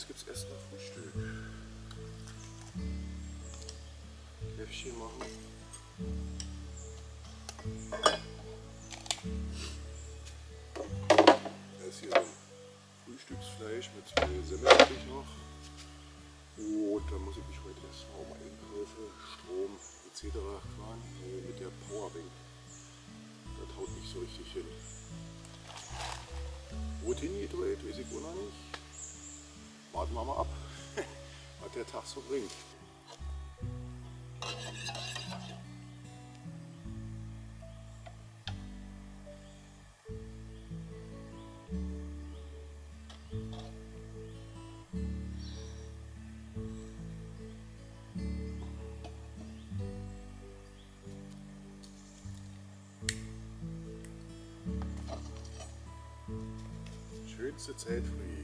jetzt gibt es erstmal Frühstück. Käffchen machen. Da ist hier so ein Frühstücksfleisch mit zwei Semmeln hab ich noch. Und dann muss ich mich heute erstmal um Einkäufe, Strom etc. fahren äh, mit der Powerbank. Das haut nicht so richtig hin. Wohin gedreht, weiß ich auch noch nicht. Warten wir mal ab, was der Tag so bringt. Schönste Zeit für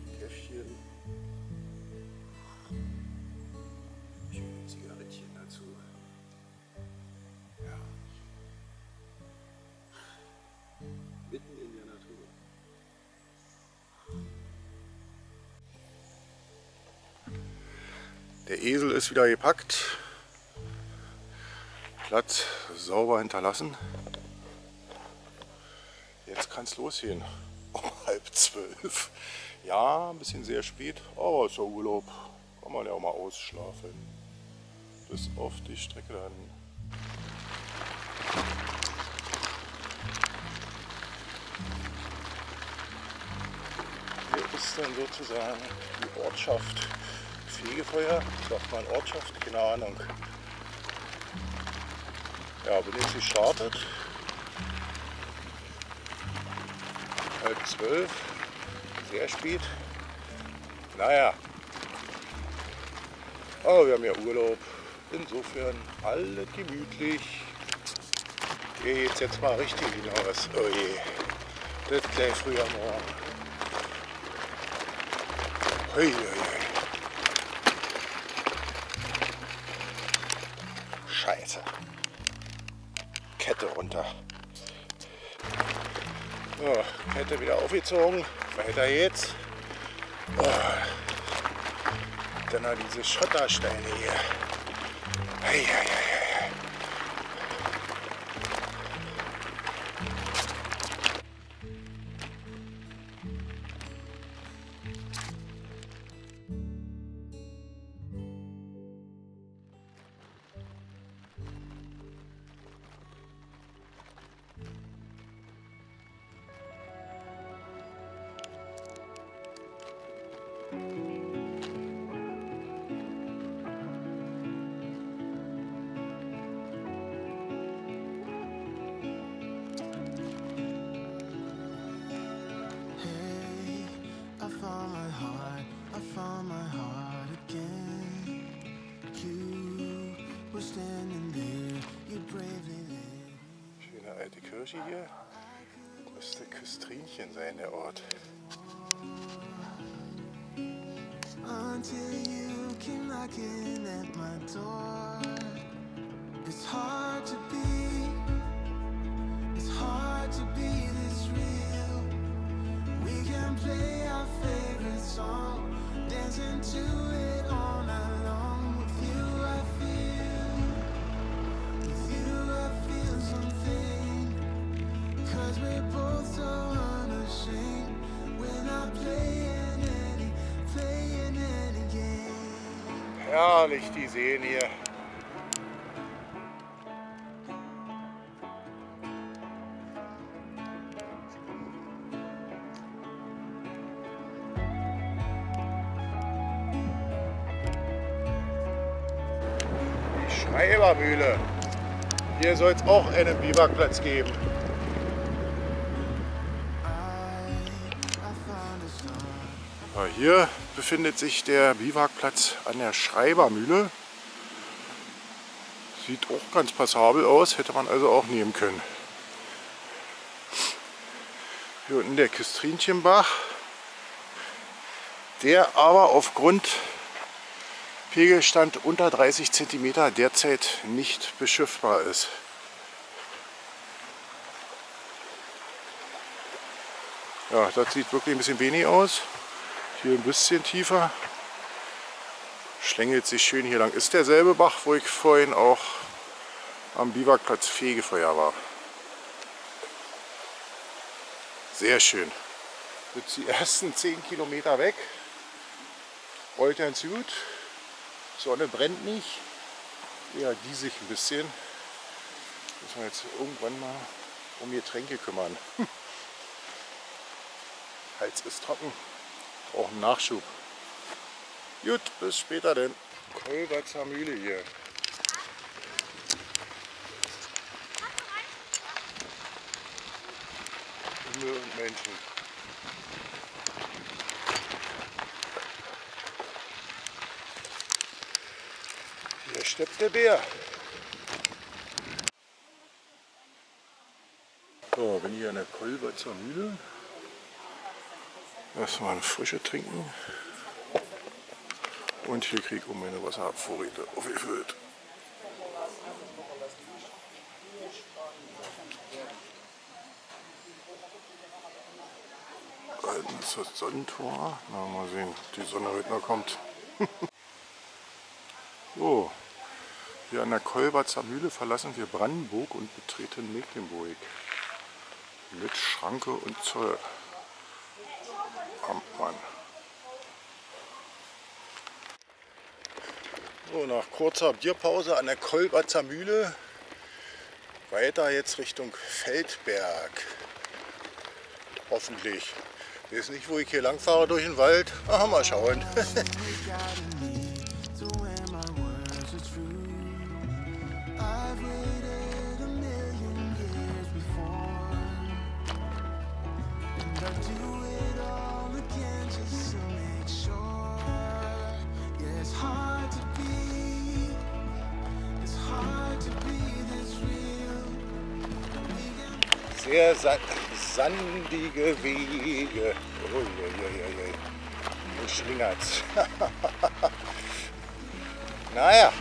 Esel ist wieder gepackt. Platz sauber hinterlassen. Jetzt kann es losgehen. Um halb zwölf. Ja, ein bisschen sehr spät, aber ist ja Urlaub. Kann man ja auch mal ausschlafen. Bis auf die Strecke dann. Hier ist dann sozusagen die Ortschaft Fegefeuer. Sagt man Ortschaft? Keine Ahnung. Ja, bin jetzt gestartet. halb zwölf, sehr spät. Naja, aber wir haben ja Urlaub, insofern alles gemütlich. Hier geht's jetzt mal richtig hinaus. Oh je, das gleich früh am Morgen. Hui, hui, hui. Runter. So, Kette wieder aufgezogen. Weiter jetzt. Oh. Dann noch diese Schottersteine hier. Ei, ei, ei, Schöne alte Kirche hier. Müsste Küstrinchen sein, der Ort. Until you knocking at my door. It's hard to be, it's hard to be this real. We can play our favorite song, dancing to it Herrlich die Seen hier. Die Schreibermühle. Hier soll es auch einen Biwakplatz geben. I found a star. Ja, hier befindet sich der Biwakplatz an der Schreibermühle. Sieht auch ganz passabel aus, hätte man also auch nehmen können. Hier unten der Küstrinchenbach, der aber aufgrund Pegelstand unter 30 cm derzeit nicht beschiffbar ist. Ja, das sieht wirklich ein bisschen wenig aus. Hier ein bisschen tiefer. Schlängelt sich schön hier lang. Ist derselbe Bach, wo ich vorhin auch am Biwakplatz Fegefeuer war. Sehr schön. Jetzt die ersten 10 Kilometer weg. Rollt ganz gut. Sonne brennt nicht. Ja, die sich ein bisschen. Müssen wir jetzt irgendwann mal um Getränke kümmern. Hals ist trocken. Brauchen Nachschub. Gut, bis später denn. Kolberzer Mühle hier. Hunde und Menschen. Hier steppt der Bär. So, bin hier an der Kolberzer Mühle. Erstmal eine frische trinken. Und hier kriege ich um meine Wasserabvorräte aufgefüllt. ist das Sonnentor. Na, mal sehen, die Sonne heute noch kommt. so, hier an der Kolberzer Mühle verlassen wir Brandenburg und betreten Mecklenburg. Mit Schranke und Zoll. Amtmann. So, nach kurzer Bierpause an der Kolberzer Mühle weiter jetzt Richtung Feldberg. Hoffentlich. Ich weiß nicht, wo ich hier lang fahre durch den Wald. Aha, mal schauen. sehr sandige Wege. Uiuiui. Wo schlingert's? naja.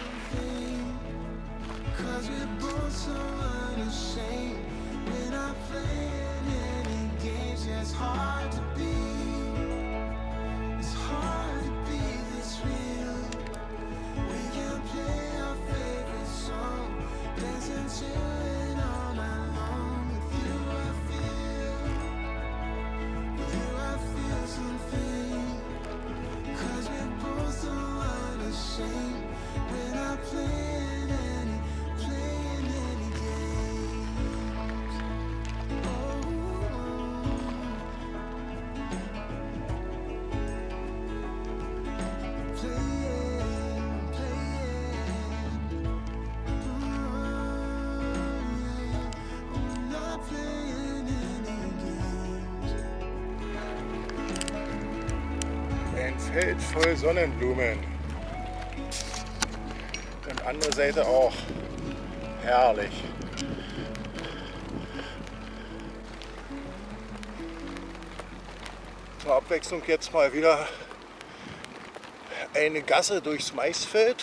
Feld voll Sonnenblumen. Und andere Seite auch. Herrlich. Zur Abwechslung jetzt mal wieder eine Gasse durchs Maisfeld.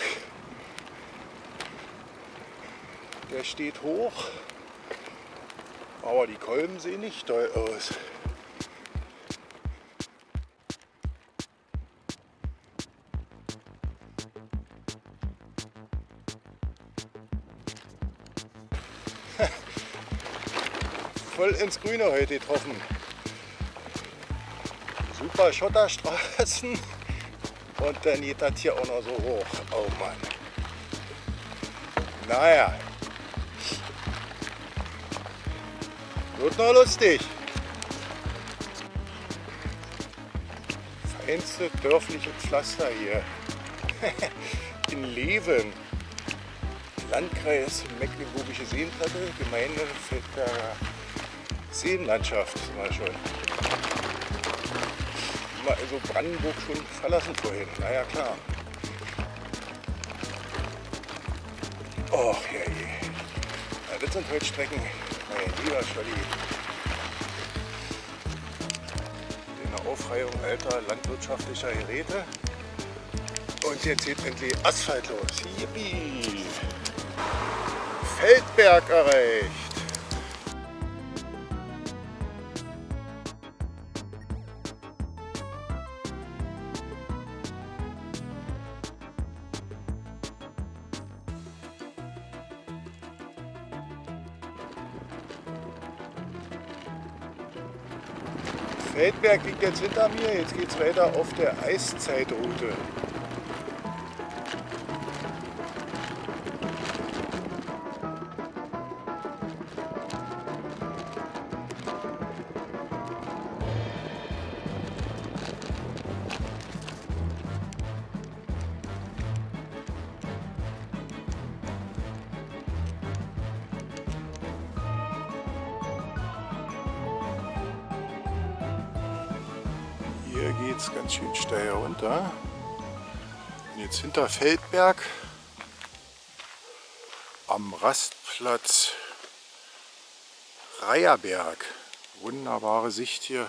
Der steht hoch, aber die Kolben sehen nicht toll aus. Ins Grüne heute getroffen. Super Schotterstraßen und dann geht das hier auch noch so hoch. Oh Mann. Naja. Wird noch lustig. Feinste dörfliche Pflaster hier. In Leven. Landkreis Mecklenburgische Seenplatte, Gemeinde Feldberger Seenlandschaft mal schon. Mal also Brandenburg schon verlassen vorhin. Naja klar. Och je, je. Ja, das sind heute Strecken. Mein lieber Scholli. Eine Aufreihung alter landwirtschaftlicher Geräte. Und jetzt geht endlich Asphalt los. Yippie! Feldberg erreicht. Feldberg liegt jetzt hinter mir, jetzt geht es weiter auf der Eiszeitroute. Geht es ganz schön steil runter. Und jetzt hinter Feldberg am Rastplatz Reierberg. Wunderbare Sicht hier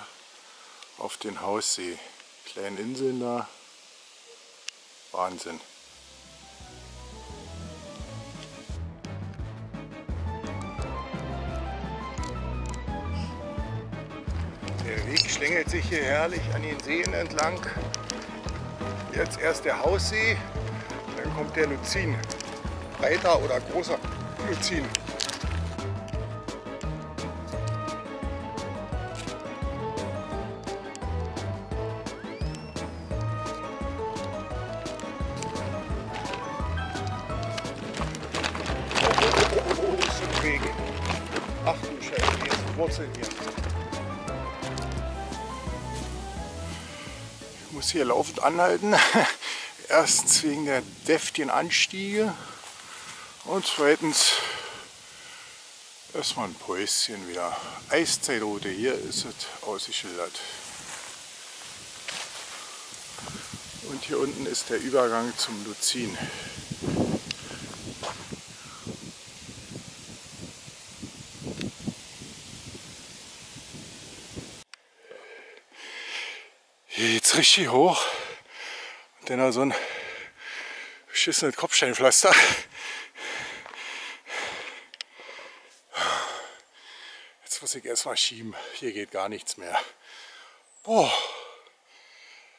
auf den Haussee. Kleine Inseln da. Wahnsinn. Der Weg schlängelt sich hier herrlich an den Seen entlang. Jetzt erst der Haussee, dann kommt der Luzin. Breiter oder großer Luzin. Anhalten. Erstens wegen der deftigen Anstiege und zweitens erstmal ein Päuschen wieder. Eiszeitroute, hier ist es ausgeschildert. Und hier unten ist der Übergang zum Luzin. Hier geht's richtig hoch. Dann noch so ein beschissenes Kopfsteinpflaster. Jetzt muss ich erstmal schieben. Hier geht gar nichts mehr. Boah,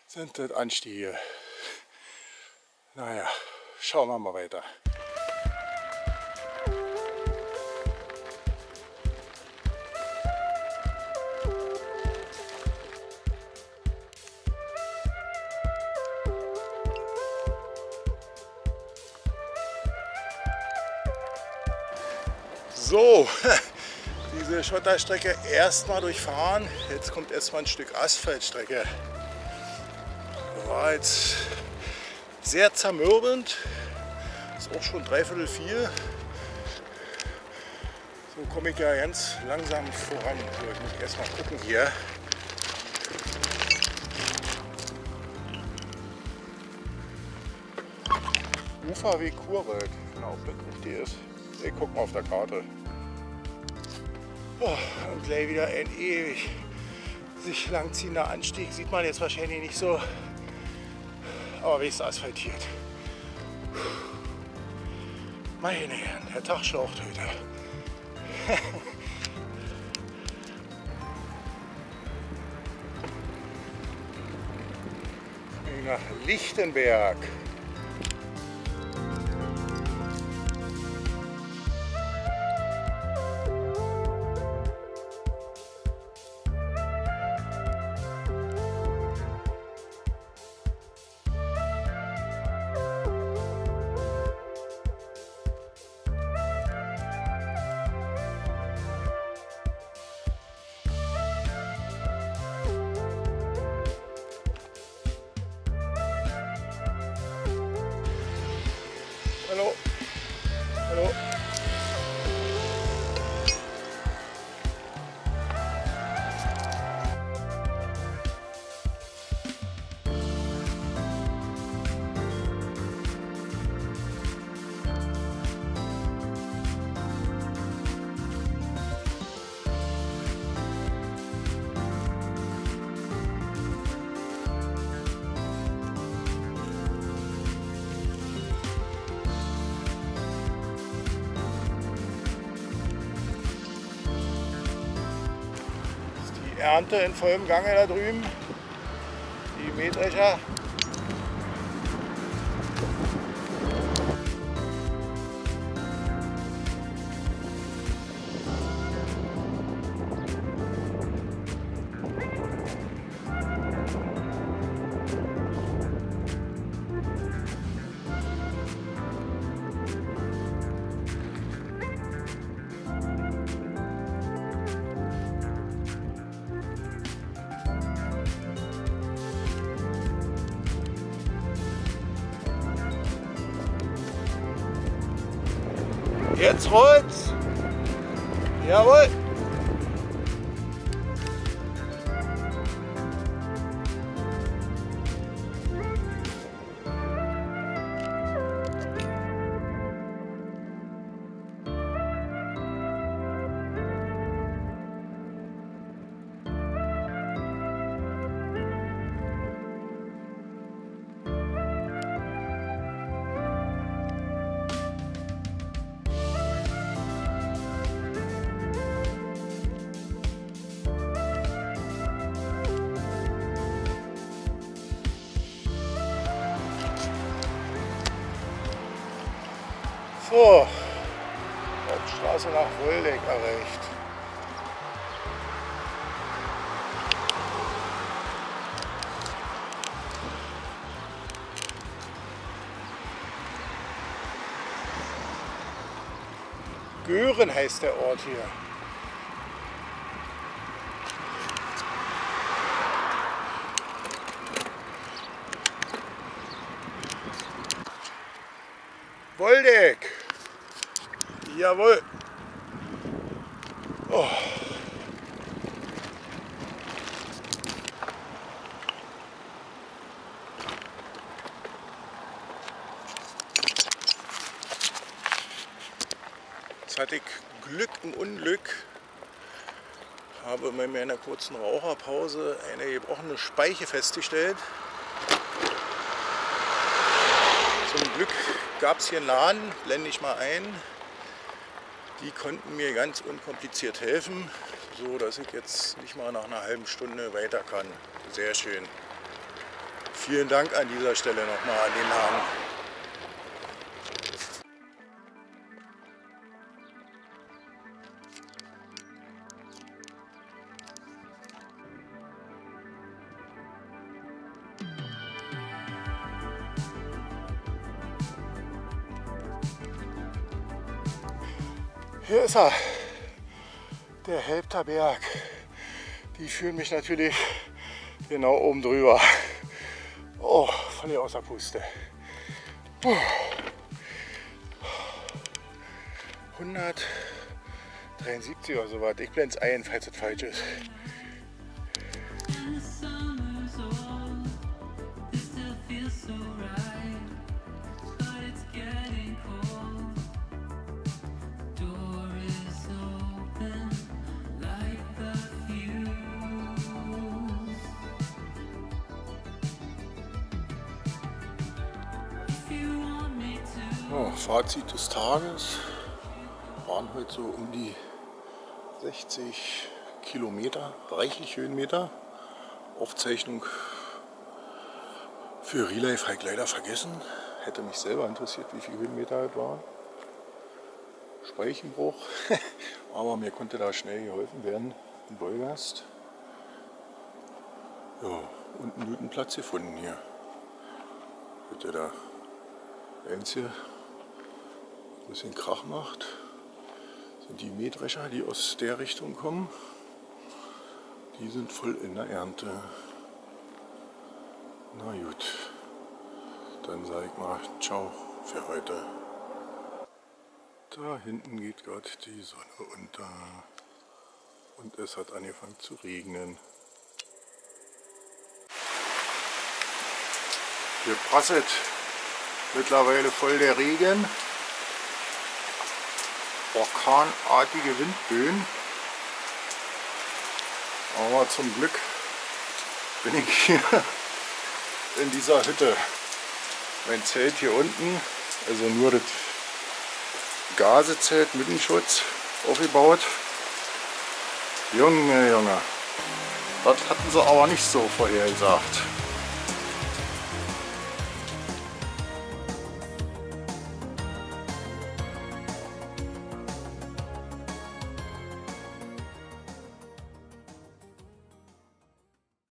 sind das Anstiege. Naja, schauen wir mal weiter. So, diese Schotterstrecke erstmal durchfahren. Jetzt kommt erstmal ein Stück Asphaltstrecke. War jetzt sehr zermürbend. Ist auch schon dreiviertel vier. So komme ich ja ganz langsam voran. So, ich muss erstmal gucken hier. Uferweg Kurwald. Genau, ob das richtig ist. Ich guck mal auf der Karte. Oh, und gleich wieder ein ewig sich langziehender Anstieg. Sieht man jetzt wahrscheinlich nicht so. Aber wie ist asphaltiert. Meine Herren, der Tag schlaucht heute. Nach Lichtenberg. Ernte in vollem Gange da drüben. Die Mähdrescher. Jetzt rollt's. Jawohl. So, Hauptstraße nach Woldeck erreicht. Göhren heißt der Ort hier. Woldeck. Jawohl. Oh. Jetzt hatte ich Glück im Unglück. Habe bei meiner kurzen Raucherpause eine gebrochene Speiche festgestellt. Zum Glück gab es hier einen Laden, blende ich mal ein. Die konnten mir ganz unkompliziert helfen, so dass ich jetzt nicht mal nach einer halben Stunde weiter kann. Sehr schön. Vielen Dank an dieser Stelle nochmal an den Laden. Hier ist er, der Helpter Berg. Die führen mich natürlich genau oben drüber. Oh, völlig außer Puste. Puh. 173 oder so was. Ich blende es ein, falls es falsch ist. Fazit des Tages waren heute so um die 60 Kilometer, reichlich Höhenmeter. Aufzeichnung für Relay habe ich leider vergessen. Hätte mich selber interessiert, wie viele Höhenmeter das waren. Speichenbruch, aber mir konnte da schnell geholfen werden in Wolgast. Ja, und einen guten Platz gefunden hier. Bitte da. Einzige ein bisschen Krach macht, sind die Mähdrescher, die aus der Richtung kommen. Die sind voll in der Ernte. Na gut, dann sage ich mal Ciao für heute. Da hinten geht gerade die Sonne unter und es hat angefangen zu regnen. Hier prasselt mittlerweile voll der Regen. Orkanartige Windböen. Aber zum Glück bin ich hier in dieser Hütte. Mein Zelt hier unten, also nur das Gasezelt mit dem Schutz aufgebaut. Junge, Junge. Das hatten sie aber nicht so vorhergesagt.